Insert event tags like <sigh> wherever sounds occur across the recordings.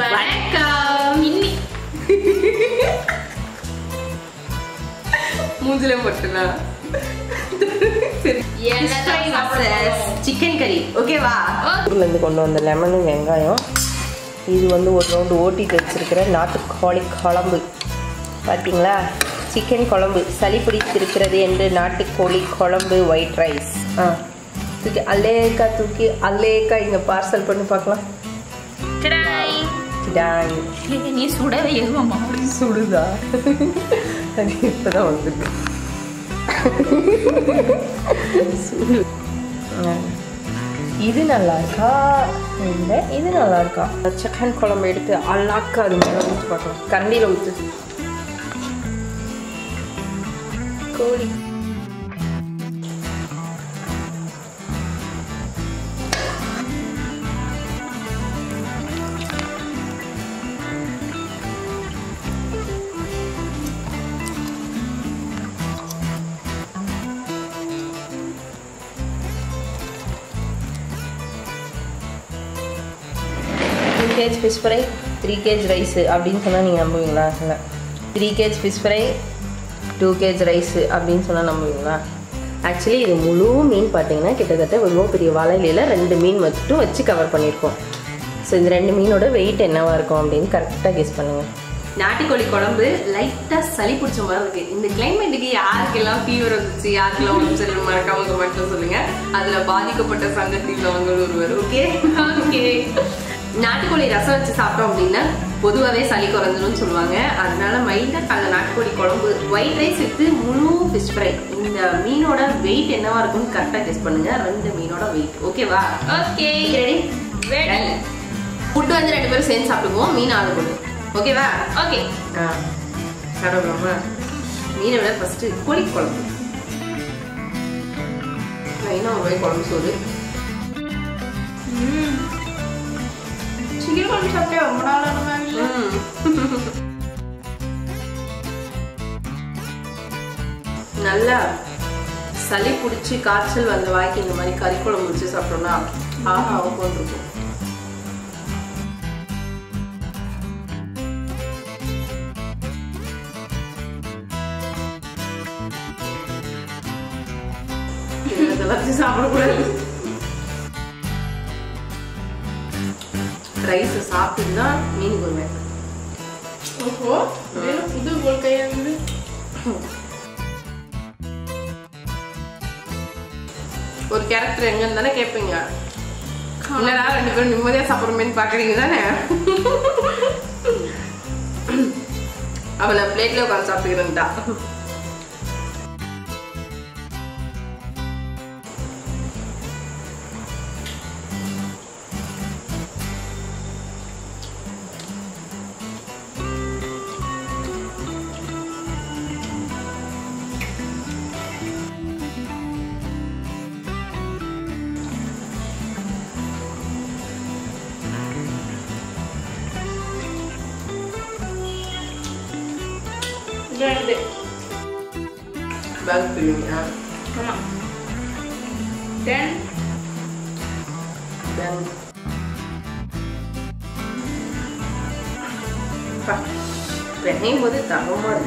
வணக்கம். இன்னி <laughs> மூஞ்சில போட்டுனா. சிக்கன் கறி ஓகேவா ஊர்லேருந்து கொண்டு வந்த லெமனும் வெங்காயம். இது வந்து ஒரு ரவுண்டு ஓட்டிட்டு வச்சிருக்கிற நாட்டுக்கோழி குழம்பு. பார்த்தீங்களா சிக்கன் குழம்பு. சளி பிடித்திருக்கிறது என்று நாட்டுக்கோழி குழம்பு ஒயிட் ரைஸ் ஆ. தூக்கி அல்லேக்கா தூக்கி அல்லேக்கா இங்கே பார்சல் பண்ணி பார்க்கலாம். டாய் நீ சுடவே எதுவும் சுடுதா? அது இப்பதான் வந்திருக்கு. இது நல்லா இருக்கா இல்லை இது நல்லா இருக்கா சிக்கன் குழம்பு எடுத்து அல்லாக்கா அது மேலே ஊற்றி பார்க்கலாம். கரண்டியில் ஊற்று கோழி. Kg fish fry three kg rice அப்படின்னு சொன்னால் நீங்கள் நம்புவீங்களா? இல்லை. Three kg fish fry two kg rice அப்படின்னு சொன்னால் நம்புவீங்களா? ஆக்சுவலி இது முழு மீன் பார்த்தீங்கன்னா கிட்டத்தட்ட இவ்வளோ பெரிய வலையில ரெண்டு மீன் மட்டும் வச்சு கவர் பண்ணியிருக்கோம். ஸோ இந்த ரெண்டு மீனோட வெயிட் என்னவா இருக்கும் அப்படின்னு கரெக்டாக கெஸ் பண்ணுங்கள் நாட்டுக்கோழி குழம்பு லைட்டாக சளி பிடிச்ச மாதிரி இருக்கு. இந்த கிளைமேட்டுக்கு யாருக்கெல்லாம் ஃபீவர் வந்துச்சு யாருக்கெல்லாம் உடம்பு சரி மறக்காம மட்டும் சொல்லுங்கள் அதில் பாதிக்கப்பட்ட சங்கத்தில் நாங்கள் ஒருவர் ஓகே ஓகே <laughs> நாட்டுக்கோழி ரசம் வச்சு சாப்பிட்டோம் அப்படின்னா பொதுவாகவே சளி குறைஞ்சிரும்னு சொல்லுவாங்க. அதனால மைல்டாக அந்த நாட்டுக்கோழி குழம்பு ஒயிட் ரைஸ் வித்து முழு ஃபிஷ் ஃப்ரை இந்த மீனோட வெயிட் என்னவா இருக்கும்னு கரெக்டாக கெஸ் பண்ணுங்க. ரெண்டு மீனோட வெயிட் ஓகேவா ஓகே ரெடி. ஃபுட்டு வந்து ரெண்டு பேரும் சேர்ந்து சாப்பிடுவோம். மீன் ஆர்டர் பண்ணுவோம் ஓகேவா ஓகே ஆ. சாப்பிடலாமா மீனை விட ஃபஸ்ட்டு கோழி குழம்பு. மெயினாக ஒரு குழம்பு சோறு. சாப்பிட்டே ரொம்ப நல்லா சளி பிடிச்சி காய்ச்சல் வந்த வாய்க்கு இந்த மாதிரி கறி குழம்பு வச்சு சாப்பிட்டோம்னா ஆஹா உட்காந்து இருக்கும். இதெல்லாம் சாப்பிடக்கூடாது. ரைஸ் சாப்பிட்டு தான் மீன் கொடுவேன் ஓஹோ புது கொள்கையா இருந்து ஒரு கேரக்டர் எங்கன்னு தானே கேட்பீங்க என்னடா ரெண்டு பேரும் நிம்மதியா சாப்பிடுறமேன்னு பாக்குறீங்க தானே அவளை பிளேட்ல உட்காந்து சாப்பிட்டுக்கிறேன்டா. verde. Bagus ah Memang. Dan dan Pak, ini mau tahu mau.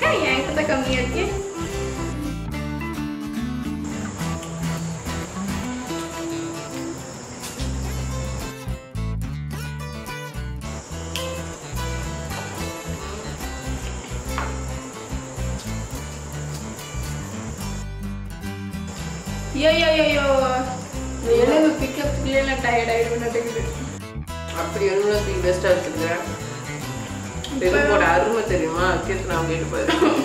Kayaknya kita kami. ஐயோ எனக்கு பிக்கப் இல்லைன்னா டயர்ட் நடக்குது அப்படி ஒன்றும் தூக்கி பெஸ்ட்டாக வச்சுருக்கேன் பெரும்போட அருமை தெரியுமா? கேட்டு நான் கேட்டு போயிருக்கேன்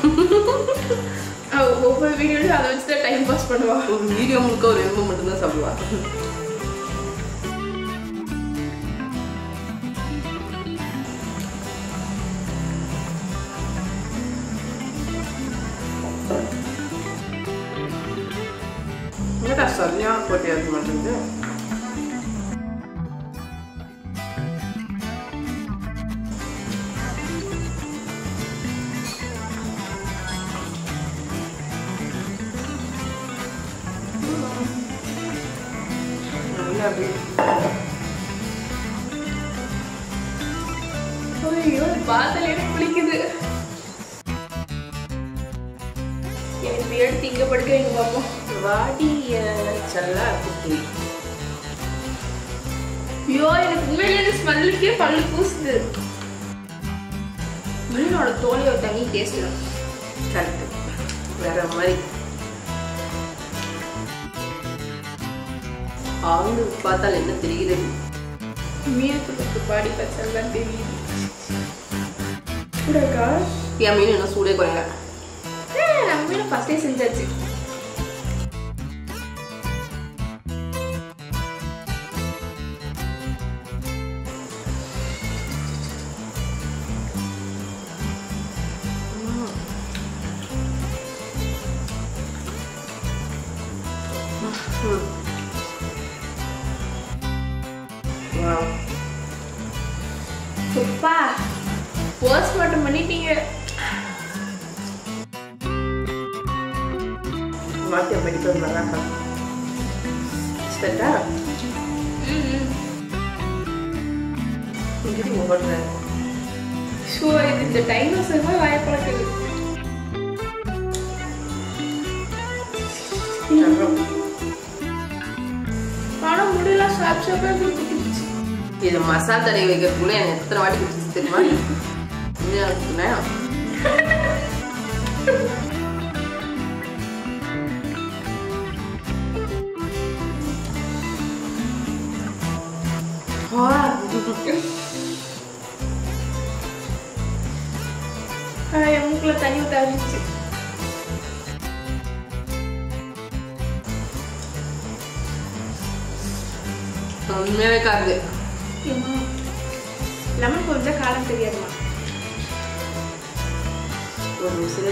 அவ ஒவ்வொரு வீடியோலையும் அதை வச்சு தான் டைம் பாஸ் பண்ணுவா. ஒரு வீடியோ முழுக்க ஒரு எலும்பு மட்டும்தான் சாப்பிடுவா. போட்டு அது மாட்டேங்குது நல்லா ஐயோ பார்த்தாலே எனக்கு குளிக்குது எனக்கு பியர்டு திங்க படுக்க வைங்க பாப்போம். வாடிய சல்லா குட்டி ஐயோ எனக்கு உண்மையிலே இந்த ஸ்மெல்லுக்கே பல்லு கூசுது மீனோட தோலி ஒரு தனி டேஸ்ட் கரெக்ட் வேற மாதிரி. ஆழ்ந்து பார்த்தால் என்ன தெரிகிறது? பாடி பச்சல் தான் தெரியுது. என் மீன் என்ன சூடே குறையல. நம்ம மீன் ஃபர்ஸ்டே செஞ்சாச்சு. போஸ்ட்மார்ட்டம் பண்ணிட்டீங்க மாத்திய மெடிக்கல் மல்லாக்கா ஸ்டெட்டா இங்கிட்டு ஓடுறேன் ஷோ இது இந்த டைனோசர் மாதிரி வாய பழக்குது ஆனா ஷார்ப் ஷார்ப்பா குத்திக்கிச்சு இது மசால் தடவை வைக்கிறதுக்குள்ள எனக்கு எத்தனை வாட்டி குடிச்சு தெரியுமா? இருக்குண்ணே. ஆ. ஆ, என் மூக்குல தண்ணி ஊத்த ஆரம்பிச்சு உண்மையாவே காருது லெமன் கொஞ்சம் காலம் தெரியாதுமா ஒரு நிமிஷம்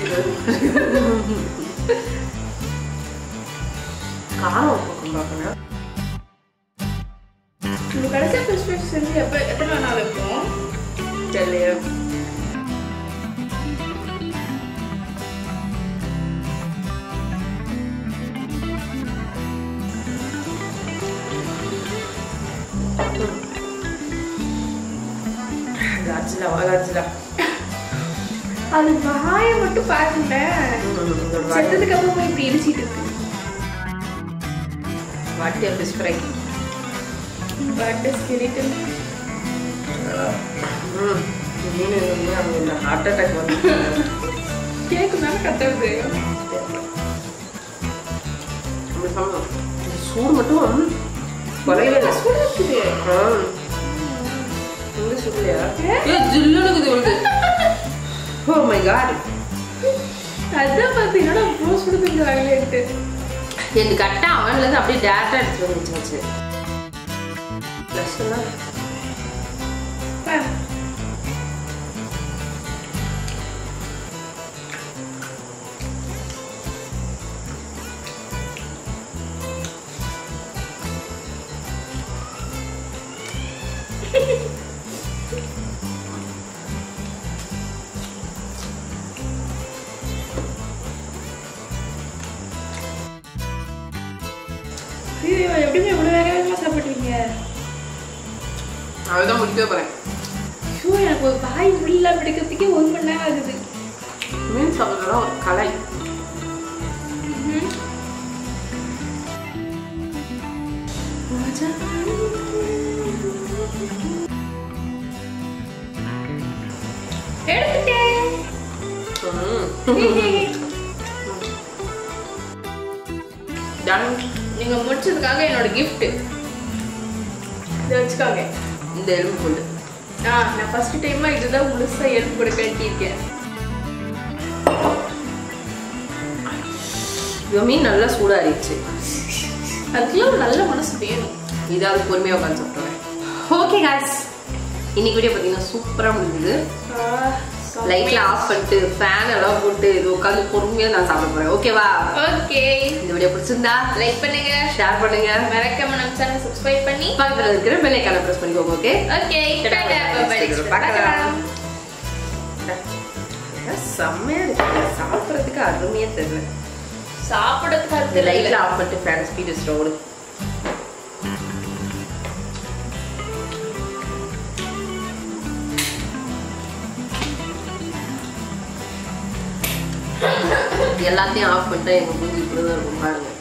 காரம் பக்கம் பார்க்கணும் இந்த கடைசியாக ஃபிஷ் ஃபிஷ் செஞ்சு எப்போ எத்தனை நாள் இருக்கும் தெரியலையா காய்ச்சலா வா அது வாயை மட்டும் பாருங்களேன் செத்ததுக்கு அப்புறமா இப்படி இடிச்சிட்டு இருக்கு. வாட்டியா ஃபிஷ் ஃப்ரை பட் ஸ்கெலிட்டன் ம் மீன் வந்து அவங்க இந்த ஹார்ட் அட்டாக் வந்து கேக்கு தானே கத்துறது. சூடு மட்டும் குறையவே இல்லை சூடா இருக்குது. ஆ. இங்க சூடுலையா? ஏ? ஜில்லுன்னு இருக்குது வந்து ஓ மை காட் அதான் பார்த்தீங்கன்னா தண்ணி வாயிலேட்டு எனக்கு கரெக்டாக அவன்லேருந்து அப்படியே டேரக்டாக எடுத்து வந்து வச்சு ப்ளஸ் எல்லாம் ஐயோ எப்படிங்க இவ்வளோ வேக வேகமாக சாப்பிட்றீங்க? அதுதான் முடிக்கவே போகிறேன் ஐயோ எனக்கு ஒரு வாய் ஃபுல்லாக பிடிக்கிறதுக்கே ஒரு மணி நேரம் ஆகுது. மீன் சாப்பிட்றதுலாம் ஒரு கலை. எடுத்துட்டேன். <laughs> Done. நீங்க முடிச்சதுக்காக என்னோட gift. இதை வச்சுக்கோங்க. இந்த எலும்பு கொண்டு ஆ நான் ஃபர்ஸ்ட் டைமா இதுதான் முழுசா எலும்பு கூட கட்டியிருக்கேன். இந்த மீன் நல்லா சூடாறிடுச்சு அதுக்கெல்லாம் ஒரு நல்ல மனசு வேணும். இதாவது பொறுமையாக உட்காந்து சாப்பிடுவேன் ஓகே காய்ஸ் இன்னைக்கு வீடியோ பார்த்தீங்கன்னா சூப்பராக முடிஞ்சது. லைட்லாம் ஆஃப் பண்ணிட்டு ஃபேன் எல்லாம் போட்டு இது உட்காந்து பொறுமையாக நான் சாப்பிட போகிறேன் ஓகேவா ஓகே இந்த வீடியோ பிடிச்சிருந்தா லைக் பண்ணுங்க. ஷேர் பண்ணுங்க. மறக்காம நம்ம சேனல் சப்ஸ்கிரைப் பண்ணி. பக்கத்தில் இருக்கிற பெல் ஐக்கான ப்ரெஸ் பண்ணிக்கோங்க ஓகே ஓகே பார்க்கலாம். செம்மையா இருக்கு? சாப்பிட்றதுக்கு அருமையா தெரியல. சாப்பிடறதுக்கு லைட்ல ஆஃப் பண்ணிட்டு ஃபேன் ஸ்பீட் வச்சுட்டு ஓடு எல்லாத்தையும் ஆஃப் பண்ணிட்டா எங்கள் மூஞ்சி இப்படி தான் இருக்கும் பாருங்கள்